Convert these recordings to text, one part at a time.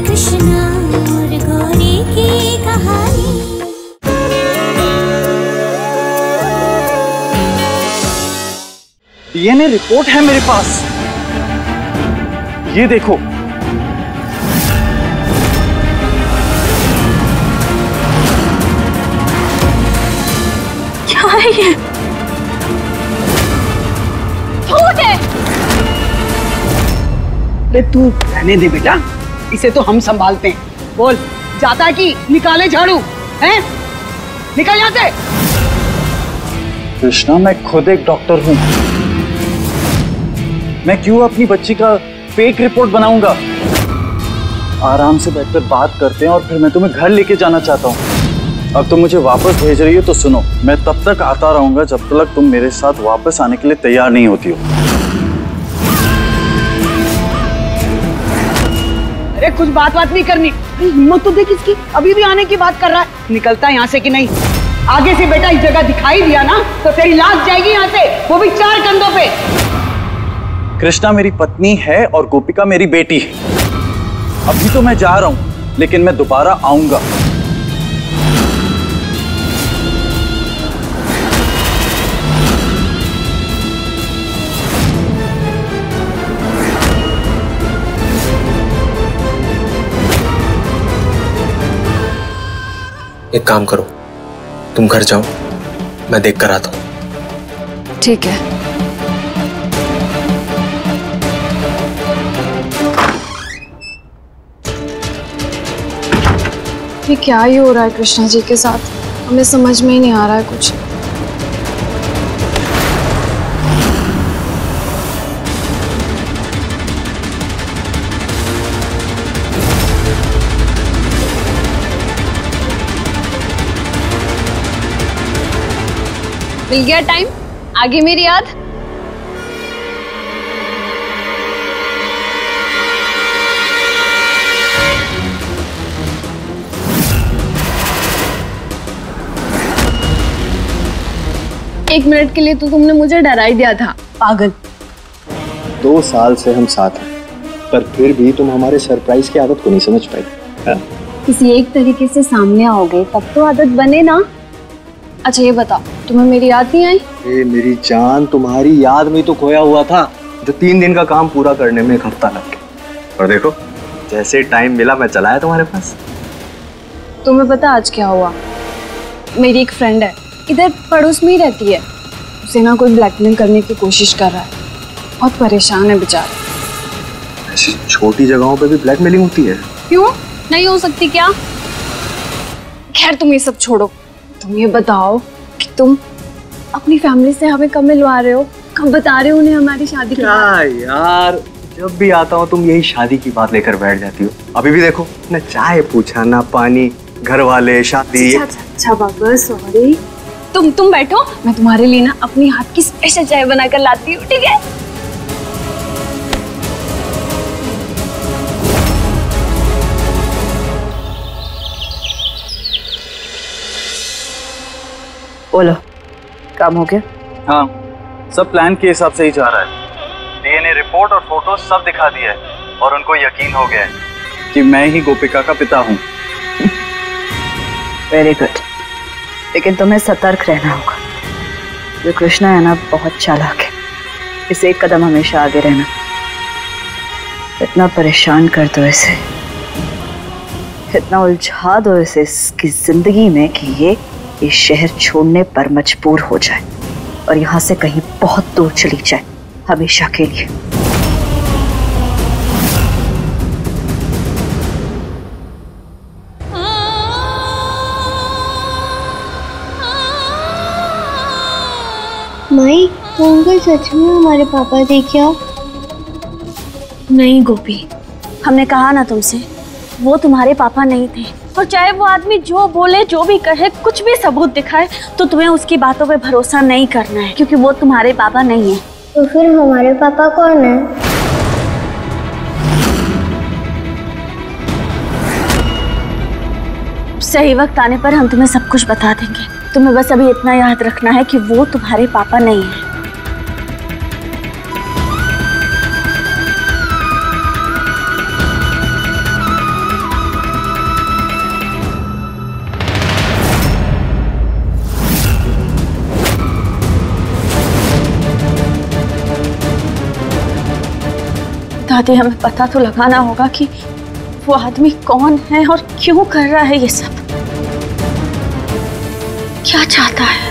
कृष्णा और गौरी की कहानी। डीएनए रिपोर्ट है मेरे पास। ये देखो। क्या है ये? भूत है? अरे तू रहने दे बेटा। इसे तो हम संभालते हैं। बोल, जाता है कि निकाले झाड़ू, हैं? निकल से। कृष्णा, मैं खुद एक डॉक्टर हूँ। मैं क्यों अपनी बच्ची का फेक रिपोर्ट बनाऊँगा? आराम से बैठकर बात करते हैं और फिर मैं तुम्हें घर लेके जाना चाहता हूँ। अब तुम मुझे वापस भेज रही हो तो सुनो, मैं तब तक आता रहूँगा जब तक तुम मेरे साथ वापस आने के लिए तैयार नहीं होती हो। अरे कुछ बात बात नहीं करनी। हिम्मत तो देख इसकी। अभी भी आने की बात कर रहा है। निकलता है यहाँ से कि नहीं? आगे से बेटा इस जगह दिखाई दिया ना तो तेरी लाश जाएगी यहाँ से, वो भी चार कंधों पे। कृष्णा मेरी पत्नी है और गोपिका मेरी बेटी है। अभी तो मैं जा रहा हूँ, लेकिन मैं दोबारा आऊँगा। एक काम करो, तुम घर जाओ, मैं देख कर आता हूँ। ठीक है। ये क्या ही हो रहा है कृष्णा जी के साथ? हमें समझ में ही नहीं आ रहा है कुछ। मिल गया टाइम आगे मेरी याद. एक मिनट के लिए तो तुमने मुझे डरा ही दिया था. पागल. दो साल से हम साथ हैं पर फिर भी तुम हमारे सरप्राइज़ की आदत को नहीं समझ पाई। हाँ? किसी एक तरीके से सामने आओगे तब तो आदत बने ना. अच्छा ये बताओ तुम्हें मेरी याद नहीं आई? ए मेरी जान तुम्हारी याद में तो खोया हुआ था जो तीन दिन का काम पूरा करने में एक हफ़्ता लग गया। और देखो जैसे टाइम मिला मैं चलाया तुम्हारे पास। तुम्हें पता आज क्या हुआ? मेरी एक फ्रेंड है इधर पड़ोस में ही रहती है। उसे ना कोई ब्लैकमेल करने की कोशिश कर रहा है। बहुत परेशान है बेचारा। ऐसी छोटी जगहों पे भी ब्लैकमेलिंग होती है? क्यों? नहीं हो सकती क्या? खैर तुम ये सब छोड़ो। तुम ये बताओ कि तुम अपनी फैमिली से हमें कब मिलवा रहे हो? कब बता रहे हो उन्हें हमारी शादी की क्या यार जब भी आता हूँ तुम यही शादी की बात लेकर बैठ जाती हो। अभी भी देखो न चाय पूछा ना पानी घर वाले शादी। अच्छा अच्छा अच्छा बाबा सॉरी तुम तुम बैठो मैं तुम्हारे लिए ना अपने हाथ की स्पेशल चाय बनाकर लाती हूँ ठीक है? बोलो। काम हो गया? हाँ सब प्लान के हिसाब से ही जा रहा है। डीएनए रिपोर्ट और फ़ोटो सब दिखा दिया है और उनको यकीन हो गया है कि मैं ही गोपिका का पिता हूँ। वेरी गुड लेकिन तुम्हें सतर्क रहना होगा। जो कृष्णा है ना बहुत चालाक है। इसे एक कदम हमेशा आगे रहना। इतना परेशान कर दो इसे। इतना उलझा दो इसे इसकी ज़िंदगी में कि ये ये शहर छोड़ने पर मजबूर हो जाए और यहाँ से कहीं बहुत दूर चली जाए हमेशा के लिए। माई तो अंकल सच में हमारे पापा थे क्या नहीं गोपी हमने कहा ना तुमसे वो तुम्हारे पापा नहीं थे। और चाहे वो आदमी जो बोले जो भी कहे कुछ भी सबूत दिखाए तो तुम्हें उसकी बातों पे भरोसा नहीं करना है क्योंकि वो तुम्हारे पापा नहीं है। तो फिर हमारे पापा कौन है? सही वक्त आने पर हम तुम्हें सब कुछ बता देंगे। तुम्हें बस अभी इतना याद रखना है कि वो तुम्हारे पापा नहीं है। आते हमें पता तो लगाना होगा कि वो आदमी कौन है और क्यों कर रहा है ये सब। क्या चाहता है?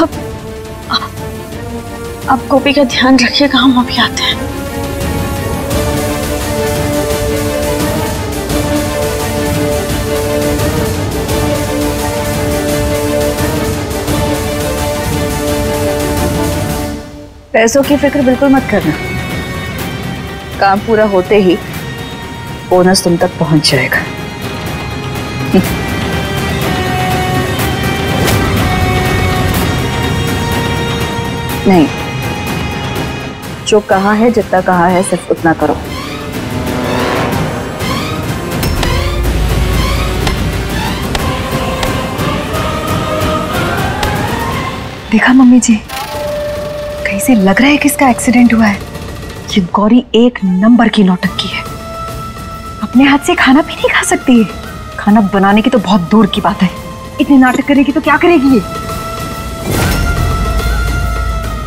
अब अब गोपी का ध्यान रखिएगा, हम अभी आते हैं। पैसों की फ़िक्र बिल्कुल मत करना। काम पूरा होते ही बोनस तुम तक पहुँच जाएगा। नहीं। जो कहा है, जितना कहा है, सिर्फ़ उतना करो। देखा मम्मी जी कहीं से लग रहा है कि इसका एक्सीडेंट हुआ है। ये गौरी एक नंबर की नौटंकी है। अपने हाथ से खाना भी नहीं खा सकती है। खाना बनाने की तो बहुत दूर की बात है। इतने नाटक करेगी तो क्या करेगी ये?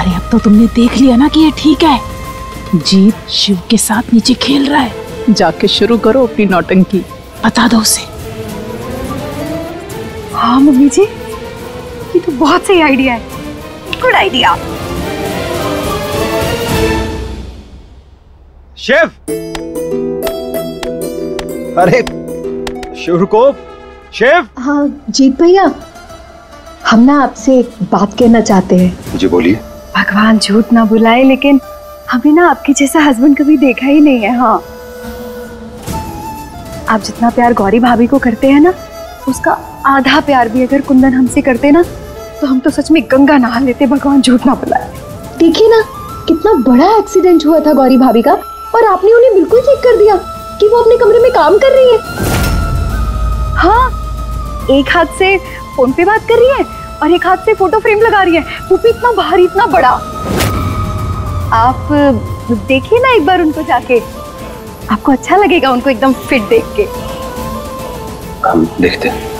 अरे अब तो तुमने देख लिया ना कि ये ठीक है। जीत शिव के साथ नीचे खेल रहा है। जाके शुरू करो अपनी नौटंकी। बता दो उसे। हाँ मम्मी जी। ये तो बहुत सही आइडिया है। गुड आइडिया शेफ अरे शिव रुको शेफ हाँ जीत भैया। हम ना आपसे एक बात कहना चाहते हैं। जी बोलिए। भगवान झूठ ना बुलाए लेकिन हमें ना आपके जैसा हस्बैंड कभी देखा ही नहीं है हाँ। आप जितना प्यार गौरी भाभी को करते हैं ना उसका आधा प्यार भी अगर कुंदन हमसे करते ना तो हम तो सच में गंगा नहा लेते भगवान झूठ ना बुलाए। देखिए ना कितना बड़ा एक्सीडेंट हुआ था गौरी भाभी का। और आपने उन्हें बिल्कुल ठीक कर दिया कि वो अपने कमरे में काम कर रही है। हाँ एक हाथ से फ़ोन पे बात कर रही है और एक हाथ से फ़ोटो फ्रेम लगा रही है। वो भी इतना भारी इतना बड़ा। आप देखिए ना एक बार उनको जाके। आपको अच्छा लगेगा उनको एकदम फिट देख के। हम देखते हैं।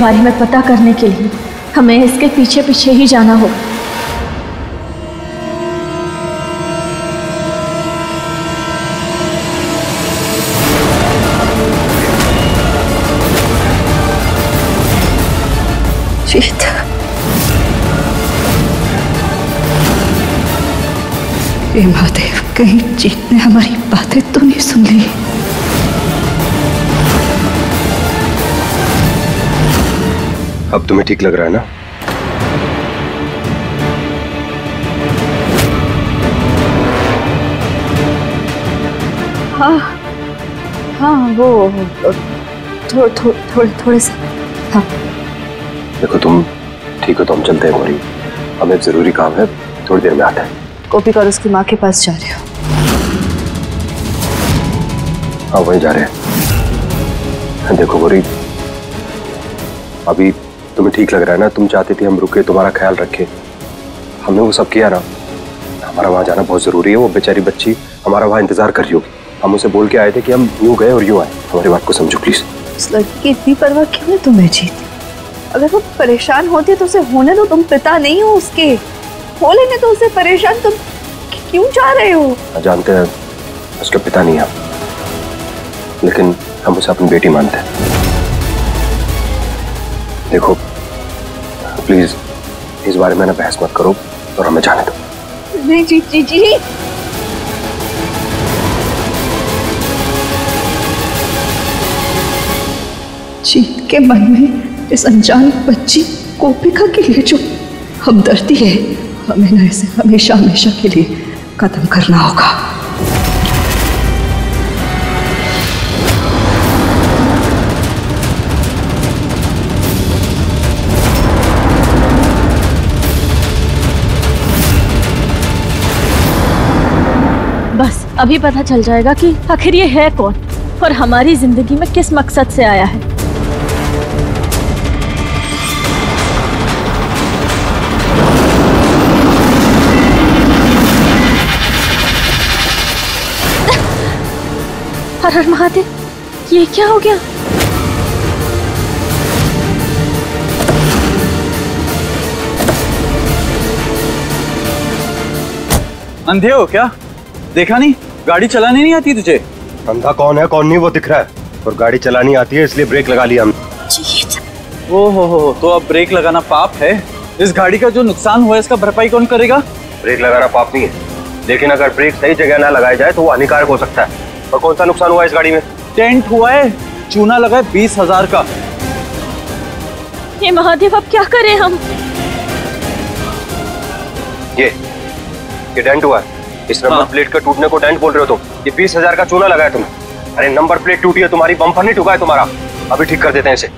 बारे में पता करने के लिए हमें इसके पीछे पीछे ही जाना होगा। महादेव, कहीं चीत ने हमारी बातें तो नहीं सुन ली? अब तुम्हें ठीक लग रहा है ना? हाँ हाँ वो थोड़े थोड़े थोड़े थोड़े से हाँ। देखो तुम ठीक हो तो हम चलते हैं मोरी हमें एक ज़रूरी काम है थोड़ी देर में आता है। गोपी और उसकी माँ के पास जा रहे हो। हाँ वहीं जा रहे हैं। देखो गौरी अभी तुम्हें ठीक लग रहा है ना? तुम चाहती थी हम रुके तुम्हारा ख्याल रखें। हमने वो सब किया ना। हमारा वहाँ जाना बहुत ज़रूरी है वो बेचारी बच्ची हमारा वहाँ इंतज़ार कर रही होगी। हम उसे बोल के आए थे कि हम यूँ गए और यूँ आए। हमारी बात को समझो प्लीज़ उस लड़की की इतनी परवाह क्यों है तुम्हें जीत? अगर वो परेशान होती है तो उसे होने दो तुम पिता नहीं हो उसके। हो लेने तो उसे परेशान तुम क्यों जा रहे हो? जानते हैं उसके पिता नहीं हम लेकिन हम उसे अपनी बेटी मानते हैं। देखो प्लीज़, इस बारे में ना बहस मत करो और हमें जाने दो। नहीं, जी जी जी। जीत के मन में इस अनजान बच्ची कोपिका के लिए जो हमदर्दी है, हमें ना इसे हमेशा हमेशा के लिए खत्म करना होगा। बस, अभी पता चल जाएगा कि आखिर ये है कौन और हमारी ज़िंदगी में किस मकसद से आया है। हर हर महादेव, ये क्या हो गया? अंधे हो क्या? देखा नहीं? गाड़ी चलाने नहीं आती तुझे? अंधा कौन है? कौन नहीं? वो दिख रहा है। और गाड़ी चलानी आती है इसलिए ब्रेक लगा लिया हमने। ओ हो हो तो अब ब्रेक लगाना पाप है। इस गाड़ी का जो नुकसान हुआ है इसका भरपाई कौन करेगा? ब्रेक लगाना पाप नहीं है। लेकिन अगर ब्रेक सही जगह ना लगाया जाए तो वो हानिकारक हो सकता है। और कौन सा नुकसान हुआ इस गाड़ी में? टेंट हुआ है चूना लगा है बीस हज़ार का। ये महादेव अब क्या करें हम? ये ये डेंट हुआ है। इस नंबर हाँ। प्लेट का टूटने को डेंट बोल रहे हो तुम। ये बीस हज़ार का चूना लगाया तुम अरे नंबर प्लेट टूटी है तुम्हारी बम्पर नहीं टूका है तुम्हारा। अभी ठीक कर देते हैं इसे।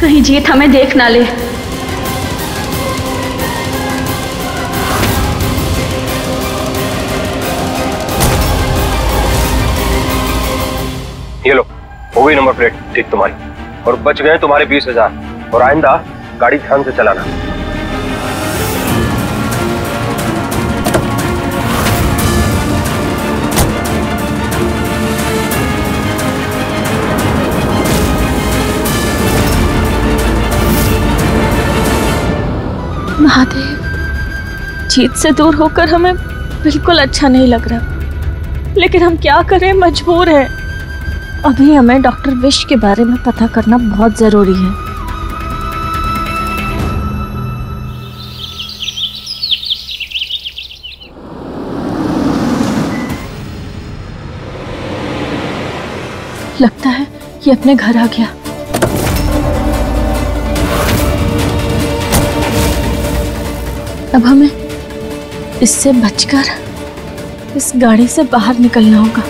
कहीं जीत हमें देख ना ले। ये लो हो गई नंबर प्लेट ठीक तुम्हारी। और बच गए तुम्हारे बीस हज़ार। और आइंदा, गाड़ी ध्यान से चलाना। महादेव, जीत से दूर होकर हमें बिल्कुल अच्छा नहीं लग रहा। लेकिन हम क्या करें? मजबूर हैं। अभी हमें डॉक्टर विश के बारे में पता करना बहुत ज़रूरी है। लगता है ये अपने घर आ गया। अब हमें इससे बचकर इस गाड़ी से बाहर निकलना होगा।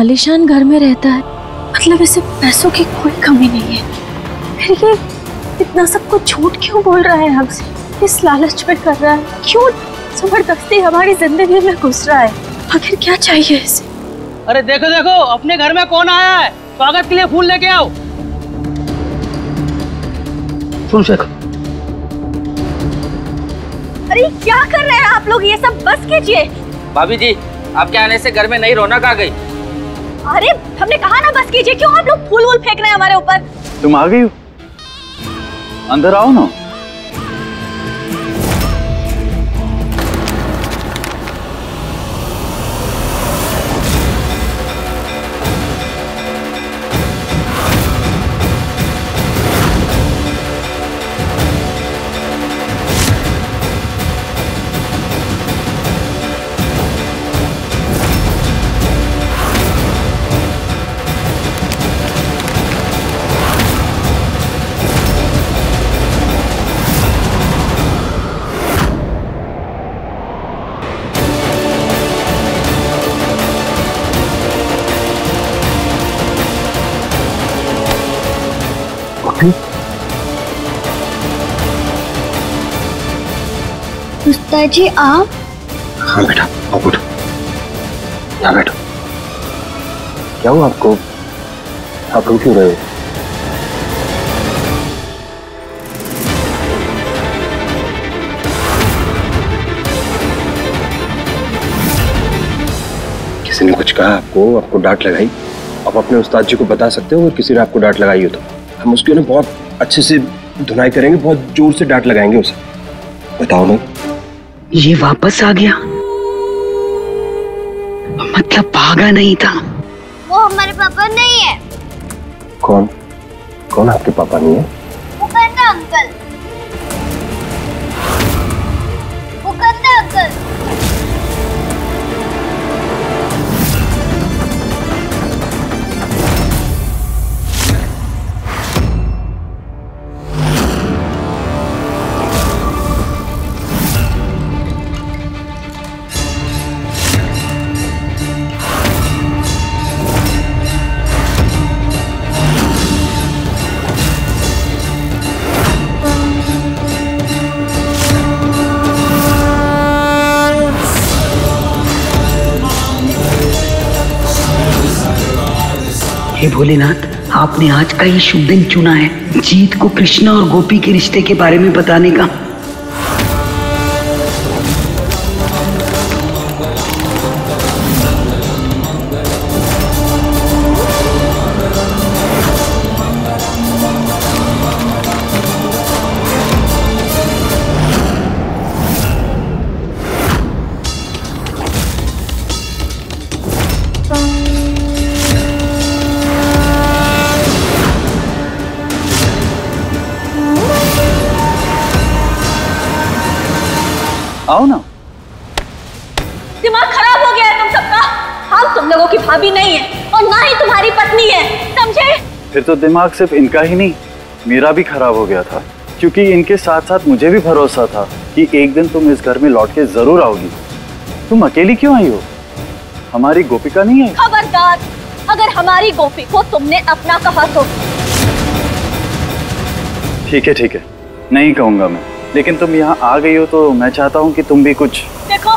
आलीशान घर में रहता है। मतलब इसे पैसों की कोई कमी नहीं है। फिर ये इतना सब कुछ झूठ क्यों बोल रहा है हमसे? इस लालच में कर रहा है। क्यों ज़बरदस्ती हमारी ज़िंदगी में घुस रहा है? आखिर क्या चाहिए इसे? अरे देखो देखो अपने घर में कौन आया है? स्वागत के लिए फूल लेके आओ। सुन शेख। अरे क्या कर रहे हैं आप लोग? ये सब बस कीजिए। भाभी जी आपके आने से घर में नई रौनक आ गई। अरे, हमने कहा ना, बस कीजिए, क्यों आप लोग फूल वूल फेंक रहे हैं हमारे ऊपर? तुम आ गई हो? अंदर आओ ना। उस्ताद जी आप? हाँ बेटा आओ बैठो यहाँ बैठो। क्या हुआ आपको? आप रो क्यों रहे हो? किसी ने कुछ कहा आपको? आपको डांट लगाई? आप अपने उस्ताद जी को बता सकते हो अगर किसी ने आपको डांट लगाई हो तो? हम उसकी ना बहुत अच्छे से धुनाई करेंगे, बहुत ज़ोर से डांट लगाएँगे उसे। बताओ ना। ये वापस आ गया। मतलब भागा नहीं था। वो हमारे पापा नहीं है। कौन? कौन आपके पापा नहीं है? वो अंकल। भोलेनाथ, आपने आज का ये शुभ दिन चुना है। जीत को कृष्णा और गोपी के रिश्ते के बारे में बताने का लोगों की भाभी नहीं है और ना ही तुम्हारी पत्नी है समझे? फिर तो दिमाग सिर्फ़ इनका ही नहीं मेरा भी खराब हो गया था क्योंकि इनके साथ साथ मुझे भी भरोसा था कि एक दिन तुम इस घर में लौट के ज़रूर आओगी। तुम अकेली क्यों आई हो? हमारी गोपिका नहीं है? खबरदार अगर हमारी गोपी को तुमने अपना कहा तो। ठीक है ठीक है नहीं कहूँगा मैं लेकिन तुम यहाँ आ गई हो तो मैं चाहता हूँ कि तुम भी कुछ देखो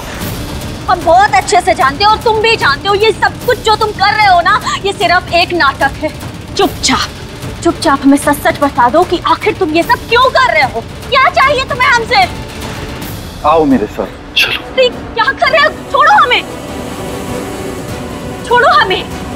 हम बहुत अच्छे से जानते हो और तुम भी जानते हो ये सब कुछ जो तुम कर रहे हो ना ये सिर्फ़ एक नाटक है। चुपचाप चुपचाप हमें सच सच बता दो कि आखिर तुम ये सब क्यों कर रहे हो? क्या चाहिए तुम्हें हमसे? आओ मेरे साथ। चलो। क्या कर रहे हो? छोड़ो हमें। छोड़ो हमें।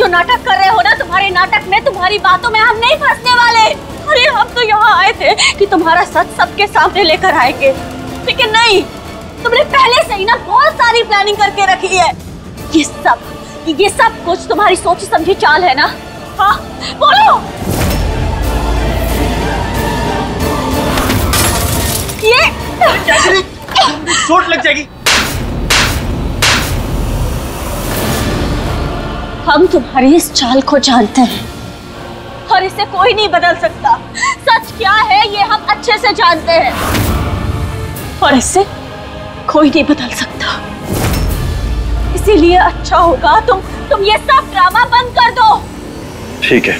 जो नाटक कर रहे हो ना, तुम्हारे नाटक में, तुम्हारी बातों में हम नहीं फंसने वाले। अरे, हम तो यहाँ आए थे कि तुम्हारा सच सबके सामने लेकर आएँगे। लेकिन नहीं, तुमने पहले से ही ना बहुत सारी प्लानिंग करके रखी है। ये सब ये सब कुछ तुम्हारी सोची समझी चाल है ना? हाँ बोलो! ये चोट लग जाएगी। हम तुम्हारी इस चाल को जानते हैं और इसे कोई नहीं बदल सकता। सच क्या है, ये हम अच्छे से जानते हैं। और इसे कोई नहीं बदल सकता। इसीलिए अच्छा होगा, तुम तुम ये सब ड्रामा बंद कर दो। ठीक है,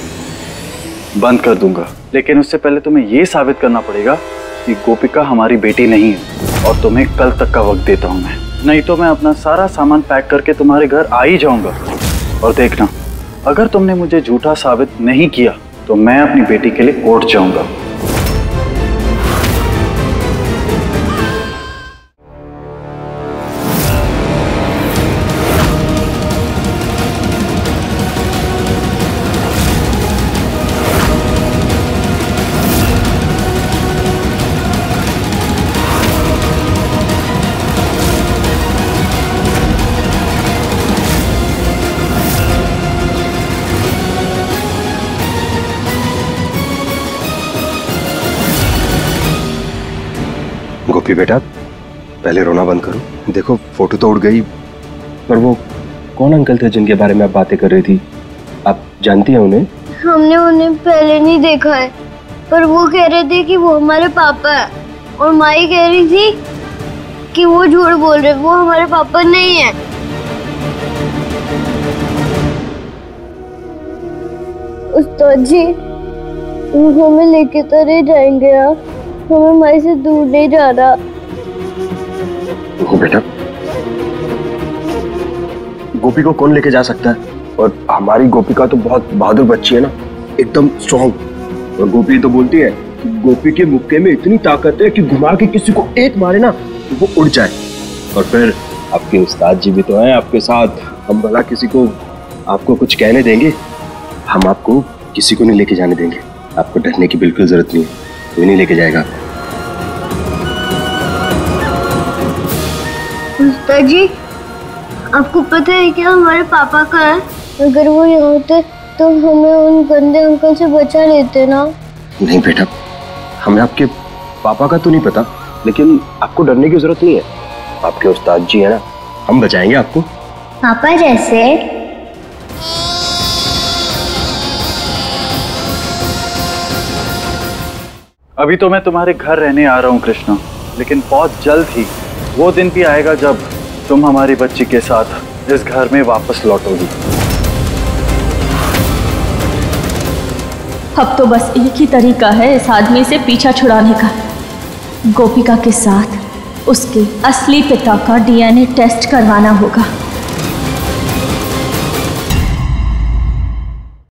बंद कर दूँगा। लेकिन उससे पहले तुम्हें ये साबित करना पड़ेगा कि गोपिका हमारी बेटी नहीं है और तुम्हें कल तक का वक्त देता हूँ मैं। नहीं तो मैं अपना सारा सामान पैक करके तुम्हारे घर आ ही जाऊँगा। और देखना, अगर तुमने मुझे झूठा साबित नहीं किया तो मैं अपनी बेटी के लिए कोर्ट जाऊँगा। गोपी बेटा, पहले रोना बंद करो। देखो, फ़ोटो तो उड़ गई। पर वो कौन अंकल थे जिनके बारे में आप बातें कर रही थी? आप जानती हैं उन्हें? हमने उन्हें पहले नहीं देखा है। पर वो कह रहे थे कि वो हमारे पापा है। और माई कह रही थी कि वो झूठ बोल रहे वो हमारे पापा नहीं है। उस्ताद जी हमें लेके तो नहीं जाएँगे आप? हमें माई से दूर नहीं जाना। बेटा, गोपी को कौन लेके जा सकता है? और हमारी गोपिका तो बहुत बहादुर बच्ची है ना। एकदम स्ट्रॉन्ग और गोपी तो बोलती है गोपी के मुक्के में इतनी ताकत है कि घुमा के किसी को एक मारे ना तो वो उड़ जाए। और फिर आपके उस्ताद जी भी तो हैं आपके साथ। हम भला किसी को, आपको कुछ कहने देंगे? हम आपको किसी को नहीं लेके जाने देंगे। आपको डरने की बिल्कुल ज़रूरत नहीं है। कोई नहीं लेके जाएगा। उस्ताद जी। आपको पता है क्या हमारे पापा का है अगर वो यहाँ होते तो हमें उन गंदे अंकल से बचा लेते ना। नहीं बेटा हमें आपके पापा का तो नहीं पता लेकिन आपको डरने की ज़रूरत नहीं है। आपके उस्ताद जी है ना हम बचाएँगे आपको। पापा जैसे? अभी तो मैं तुम्हारे घर रहने आ रहा हूँ कृष्णा लेकिन बहुत जल्द ही वो दिन भी आएगा जब तुम हमारी बच्ची के साथ इस घर में वापस लौटोगी। अब तो बस एक ही तरीका है इस आदमी से पीछा छुड़ाने का। गोपिका के साथ उसके असली पिता का डीएनए टेस्ट करवाना होगा।